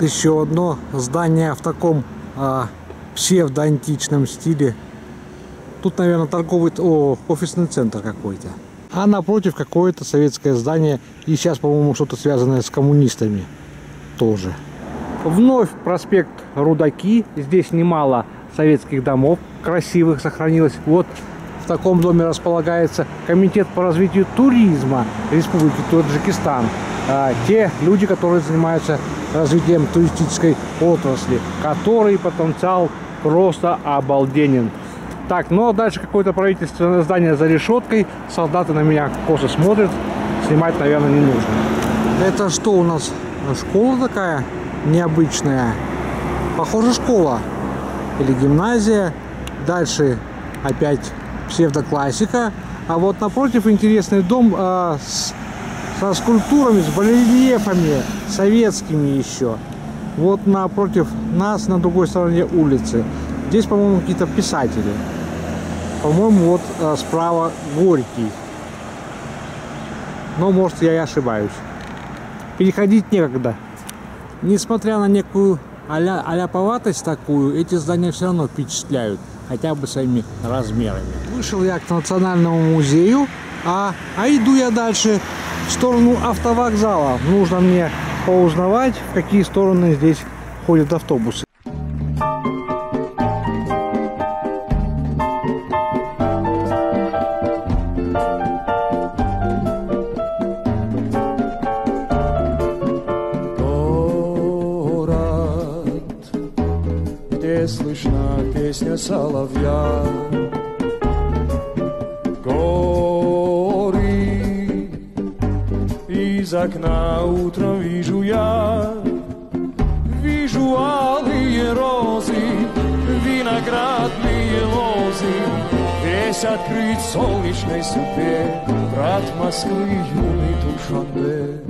Вот еще одно здание в таком а, псевдоантичном стиле. Тут, наверное, торговый, о, офисный центр какой-то. А напротив какое-то советское здание. И сейчас, по-моему, что-то связанное с коммунистами тоже. Вновь проспект Рудаки. Здесь немало советских домов красивых сохранилось. Вот в таком доме располагается Комитет по развитию туризма Республики Таджикистан. А, те люди, которые занимаются развитием туристической отрасли, который потенциал просто обалденен. Так, ну а дальше какое-то правительственное здание за решеткой. Солдаты на меня косо смотрят. Снимать, наверное, не нужно. Это что у нас? Школа такая необычная. Похоже, школа. Или гимназия. Дальше опять псевдоклассика. А вот напротив интересный дом э, с, со скульптурами, с барельефами, советскими еще. Вот напротив нас, на другой стороне улицы. Здесь, по-моему, какие-то писатели. По-моему, вот э, справа Горький. Но, может, я и ошибаюсь. Переходить некогда. Несмотря на некую аля, аляповатость такую, эти здания все равно впечатляют. Хотя бы своими размерами. Вышел я к Национальному музею, а, а иду я дальше в сторону автовокзала. Нужно мне поузнавать, в какие стороны здесь ходят автобусы. слышна песня соловья. Из окна утром вижу я, вижу алые розы, виноградные лозы, весь открыт солнечной степе, брат Москвы юный Тушанбе.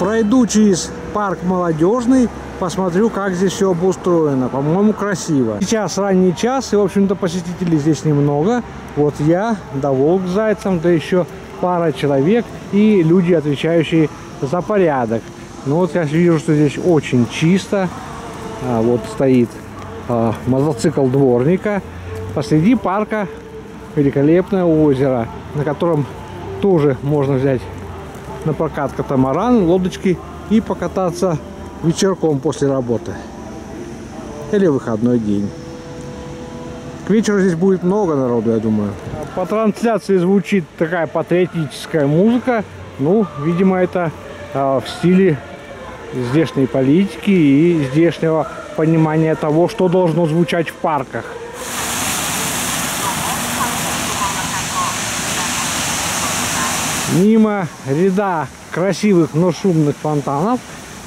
Пройду через парк молодежный, посмотрю, как здесь все обустроено. По-моему, красиво. Сейчас ранний час, и, в общем-то, посетителей здесь немного. Вот я, да волк с зайцем, да еще пара человек и люди, отвечающие за порядок. Ну вот я вижу, что здесь очень чисто. А, вот стоит а, мотоцикл дворника. Посреди парка великолепное озеро, на котором тоже можно взять на прокат катамаран, лодочки и покататься вечерком после работы. Или выходной день. К вечеру здесь будет много народу, я думаю. По трансляции звучит такая патриотическая музыка. Ну, видимо, это э, в стиле здешней политики и здешнего понимания того, что должно звучать в парках. Мимо ряда красивых, но шумных фонтанов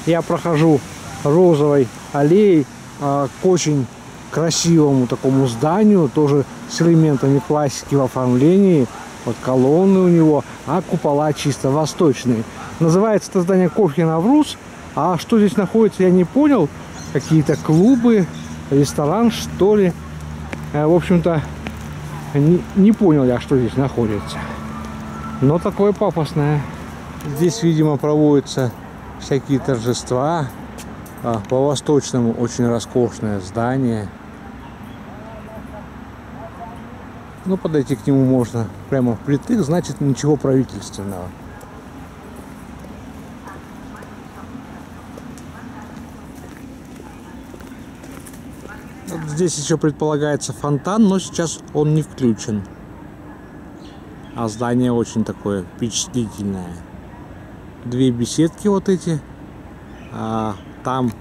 я прохожу розовой аллеей э, к очень красивому такому зданию, тоже с элементами классики в оформлении. Вот колонны у него, а купола чисто восточные. Называется это здание Кофе Навруз. А что здесь находится, я не понял. Какие-то клубы, ресторан, что ли. Э, в общем-то, не, не понял я, что здесь находится но такое пафосное. Здесь, видимо, проводятся всякие торжества. А, По-восточному очень роскошное здание. Ну, подойти к нему можно прямо впритык, значит, ничего правительственного. Здесь еще предполагается фонтан, но сейчас он не включен. А здание очень такое впечатлительное. Две беседки вот эти. А там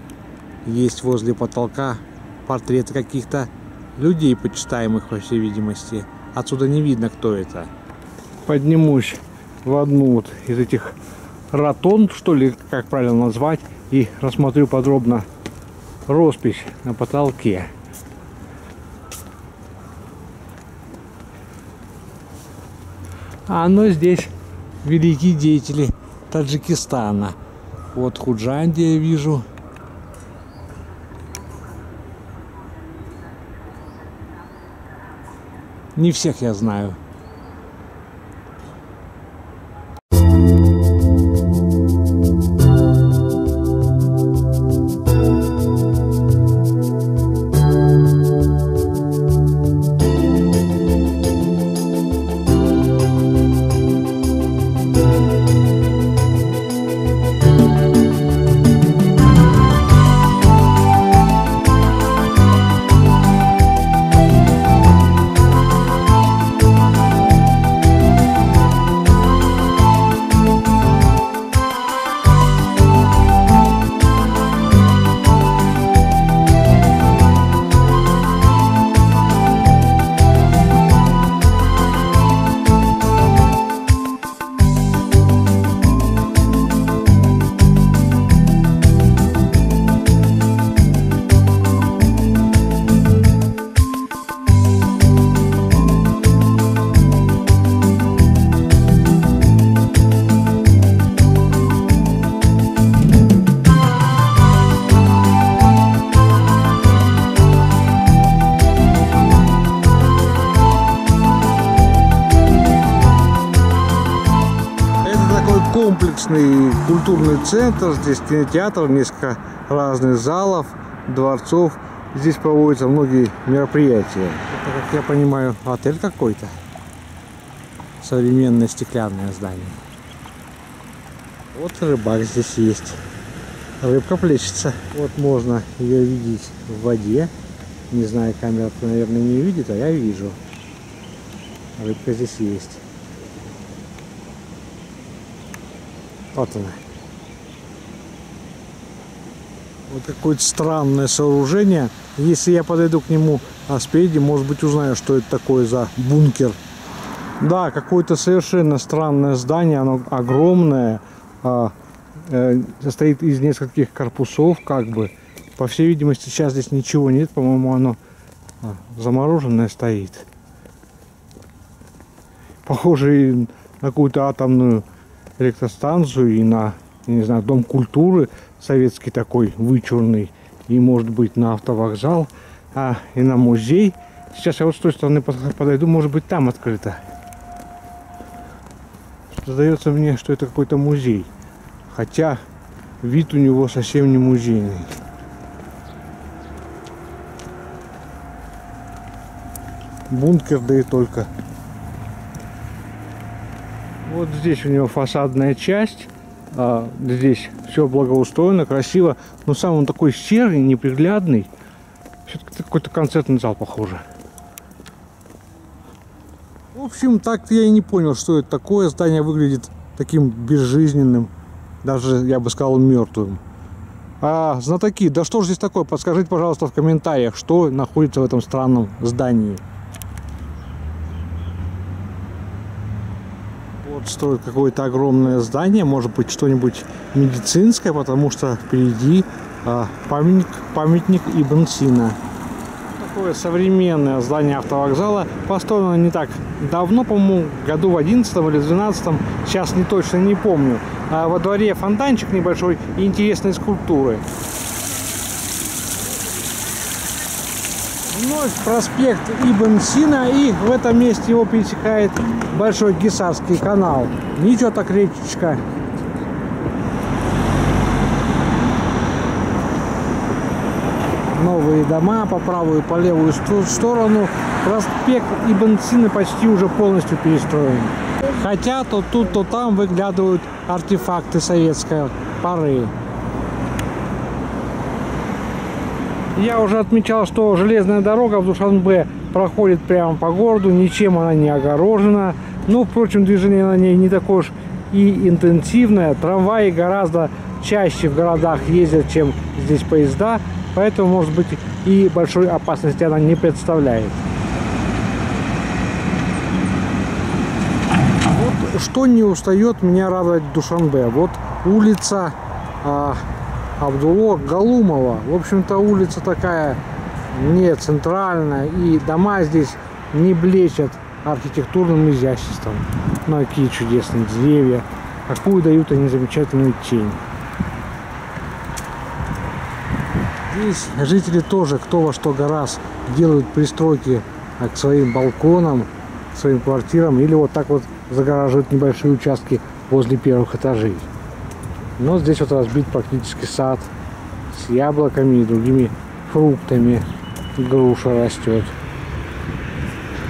есть возле потолка портреты каких-то людей, почитаемых, по всей видимости. Отсюда не видно, кто это. Поднимусь в одну вот из этих ротонд, что ли, как правильно назвать, и рассмотрю подробно роспись на потолке. А оно здесь великие деятели Таджикистана. Вот Худжанди я вижу. Не всех я знаю. Комплексный культурный центр. Здесь кинотеатр, несколько разных залов, дворцов. Здесь проводятся многие мероприятия. Это, как я понимаю, отель какой-то. Современное стеклянное здание. Вот рыбак здесь есть. Рыбка плещется. Вот можно ее видеть в воде. Не знаю, камера, наверное, не видит, а я вижу. Рыбка здесь есть. Вот. Вот какое-то странное сооружение. Если я подойду к нему а спереди, может быть, узнаю, что это такое за бункер. Да, какое-то совершенно странное здание. Оно огромное. А, э, состоит из нескольких корпусов, как бы. По всей видимости, сейчас здесь ничего нет. По-моему, оно а, замороженное стоит. Похоже на какую-то атомную электростанцию, и на, не знаю, дом культуры советский такой вычурный, и может быть на автовокзал, а и на музей. Сейчас я вот с той стороны подойду, может быть там открыто. Сдается мне, что это какой-то музей. Хотя вид у него совсем не музейный. Бункер, да и только. Вот здесь у него фасадная часть. А, здесь все благоустроено, красиво. Но сам он такой серый, неприглядный. Все-таки какой-то концертный зал похоже. В общем, так я и не понял, что это такое. Здание выглядит таким безжизненным. Даже, я бы сказал, мертвым. А, знатоки, да что же здесь такое? Подскажите, пожалуйста, в комментариях, что находится в этом странном здании. Строят какое-то огромное здание, может быть что-нибудь медицинское, потому что впереди а, памятник, памятник Ибн Сина. Такое современное здание автовокзала, построено не так давно, по-моему, году в 11 или 12 сейчас не точно не помню. А во дворе фонтанчик небольшой и интересные скульптуры. Вновь проспект Ибн Сина, и в этом месте его пересекает Большой Гисарский канал. Ничего так речечка. Новые дома по правую и по левую сторону. Проспект Ибн Сина почти уже полностью перестроен. Хотя то тут, то там выглядывают артефакты советской поры. Я уже отмечал, что железная дорога в Душанбе проходит прямо по городу, ничем она не огорожена. Но, впрочем, движение на ней не такое уж и интенсивное. Трамваи гораздо чаще в городах ездят, чем здесь поезда, поэтому, может быть, и большой опасности она не представляет. Вот что не устает меня радовать Душанбе. Вот улица а, Абдуло Галумова. В общем-то, улица такая не центральная, и дома здесь не блещут архитектурным изяществом. Ну, какие чудесные деревья, какую дают они замечательную тень. Здесь жители тоже, кто во что гораздо, делают пристройки к своим балконам, к своим квартирам, или вот так вот загораживают небольшие участки возле первых этажей. Но здесь вот разбит практически сад с яблоками и другими фруктами. Груша растет.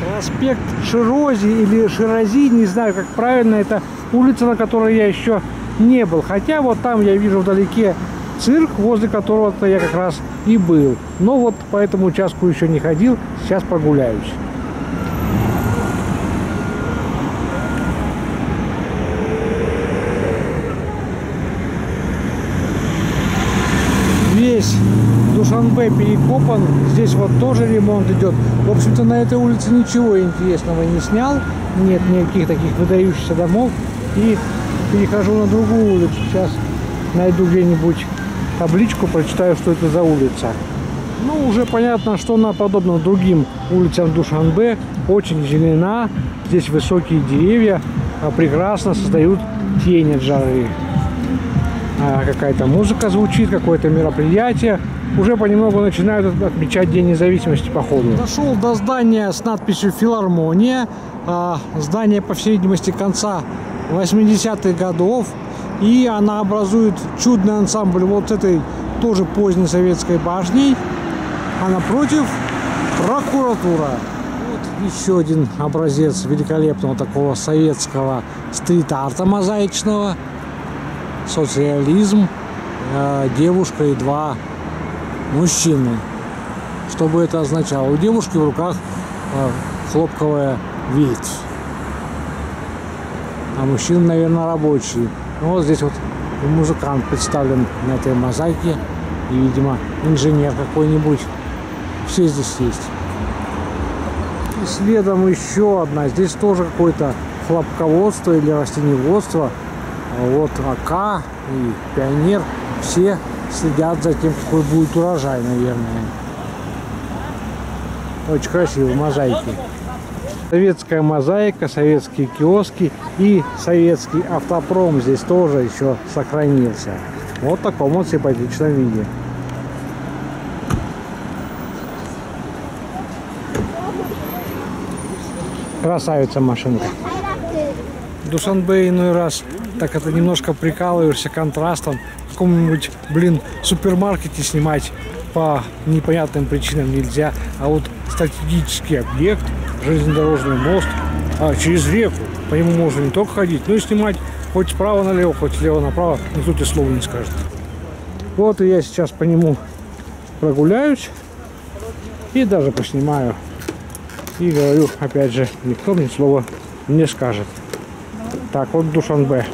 Проспект Ширози или Ширози, не знаю, как правильно, это улица, на которой я еще не был. Хотя вот там я вижу вдалеке цирк, возле которого-то я как раз и был. Но вот по этому участку еще не ходил, сейчас прогуляюсь. Весь Перекопан, здесь вот тоже ремонт идет. В общем-то, на этой улице ничего интересного не снял, нет никаких таких выдающихся домов. И перехожу на другую улицу, сейчас найду где-нибудь табличку, прочитаю, что это за улица. Ну, уже понятно, что она подобна другим улицам Душанбе, очень зелена, здесь высокие деревья, а прекрасно создают тень от жары. А какая-то музыка звучит, какое-то мероприятие. Уже понемногу начинают отмечать День независимости по ходу. Дошел до здания с надписью «Филармония». А, здание, по всей видимости, конца 80-х годов. И она образует чудный ансамбль вот этой тоже поздней советской башней. А напротив прокуратура. Вот еще один образец великолепного такого советского стрит-арта мозаичного. Социализм, э, девушка и два мужчины. Что бы это означало? У девушки в руках э, хлопковая ветвь. А мужчина, наверное, рабочий. Ну, вот здесь вот музыкант представлен на этой мозаике. И, видимо, инженер какой-нибудь. Все здесь есть. И следом еще одна. Здесь тоже какое-то хлопководство или растеневодство. А Вот АК и Пионер. Все следят за тем, какой будет урожай, наверное. Очень красивые мозаики. Советская мозаика, советские киоски и советский автопром здесь тоже еще сохранился. Вот в таком вот симпатичном виде. Красавица машинка. Душанбе иной раз так это немножко прикалываешься контрастом. Каком-нибудь, блин, супермаркете снимать по непонятным причинам нельзя. А вот стратегический объект, железнодорожный мост, а, через реку. По нему можно не только ходить, но и снимать хоть справа налево, хоть слева направо. Никто тебе слова не скажет. Вот и я сейчас по нему прогуляюсь и даже поснимаю. И говорю, опять же, никто мне слова не скажет. Так, вот Душанбе.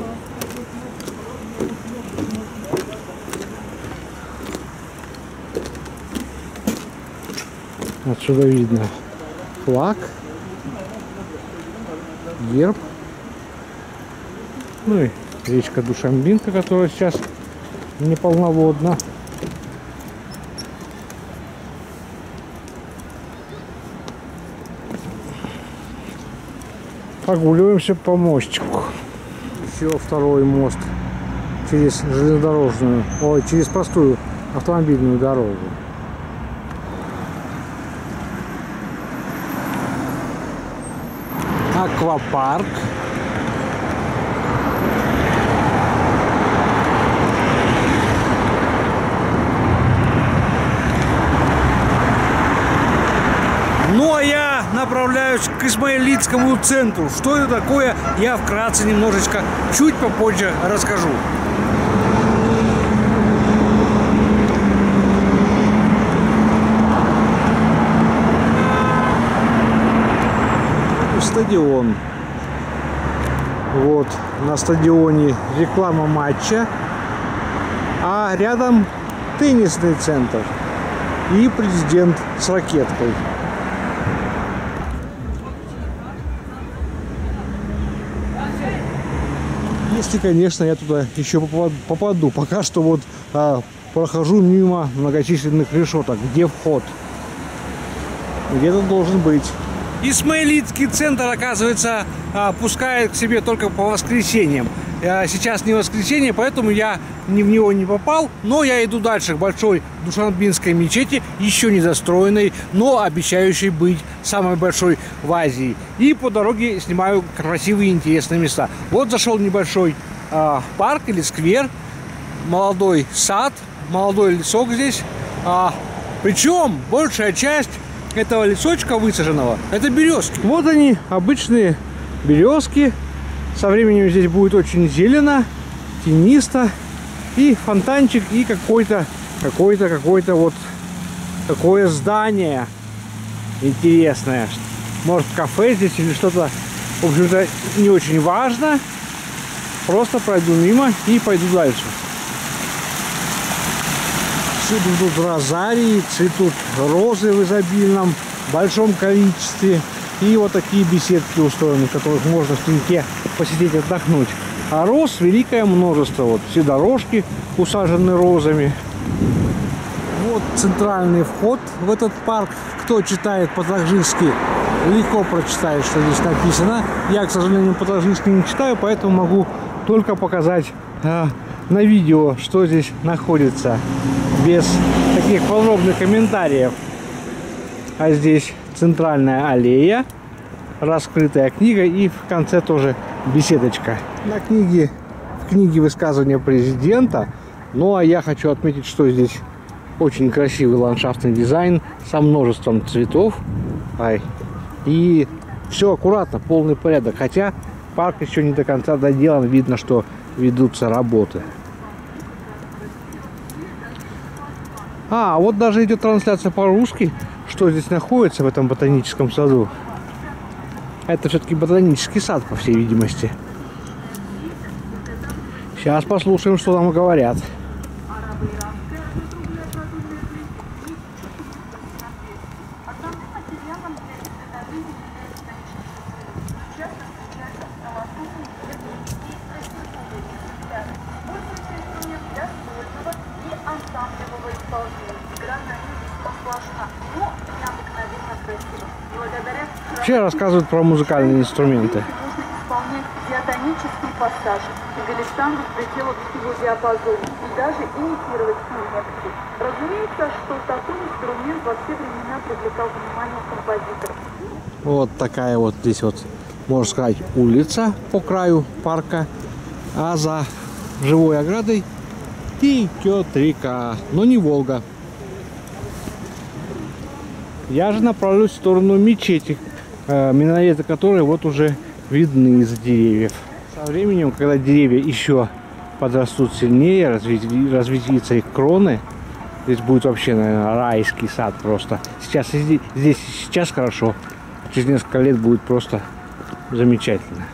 Отсюда видно флаг, герб, ну и речка Душамбинка, которая сейчас неполноводна. Прогуливаемся по мостику. Еще второй мост через железнодорожную, ой, через простую автомобильную дорогу. Аквапарк. Ну а я направляюсь к Исмаилитскому центру. Что это такое, я вкратце немножечко чуть попозже расскажу. Стадион. Вот на стадионе реклама матча, а рядом теннисный центр и президент с ракеткой. Если, конечно, я туда еще попа- попаду. Пока что вот а, прохожу мимо многочисленных решеток. Где вход? Где-то должен быть. Исмаилитский центр, оказывается, а, пускает к себе только по воскресеньям. А, Сейчас не воскресенье, поэтому я ни в него не попал. Но я иду дальше к большой Душанбинской мечети, еще не застроенной, но обещающей быть самой большой в Азии. И по дороге снимаю красивые интересные места. Вот зашел небольшой а, парк или сквер, молодой сад, молодой лесок здесь. А, причем большая часть этого лесочка высаженного это березки. Вот они, обычные березки. Со временем здесь будет очень зелено, тенисто. И фонтанчик, и какой-то, какой-то, какой-то вот такое здание интересное. Может кафе здесь или что-то, в общем-то, не очень важно. Просто пройду мимо и пойду дальше. Всюду тут розарии, цветут розы в изобильном, большом количестве. И вот такие беседки устроены, в которых можно в теньке посидеть, отдохнуть. А роз великое множество. Вот все дорожки усажены розами. Вот центральный вход в этот парк. Кто читает по-таджикски, легко прочитает, что здесь написано. Я, к сожалению, по-таджикски не читаю, поэтому могу только показать а, на видео, что здесь находится, без таких подробных комментариев. А здесь центральная аллея, раскрытая книга и в конце тоже беседочка. на книге, в книге высказывания президента. Ну а я хочу отметить, что здесь очень красивый ландшафтный дизайн со множеством цветов. Ай. И все аккуратно, полный порядок. Хотя парк еще не до конца доделан, видно, что ведутся работы. А, вот даже идет трансляция по-русски, что здесь находится в этом ботаническом саду. Это все-таки ботанический сад, по всей видимости. Сейчас послушаем, что нам говорят. и ансамблевого исполнения. Игра на ней весьма сложна, но необыкновенно красиво. Благодаря Вообще рассказывают про музыкальные инструменты. можно исполнять диатонические пассажи. Галистану взлетела в его диапазоне и даже имитировать некоторые. Разумеется, что такой инструмент во все времена привлекал внимание композиторов. Вот такая вот здесь вот, можно сказать, улица по краю парка. А за живой оградой течет река, но не Волга. Я же направлюсь в сторону мечети, минареты которой вот уже видны из деревьев. Со временем, когда деревья еще подрастут сильнее, разви- разветвятся их кроны, здесь будет вообще, наверное, райский сад просто. Сейчас здесь, сейчас хорошо, через несколько лет будет просто замечательно.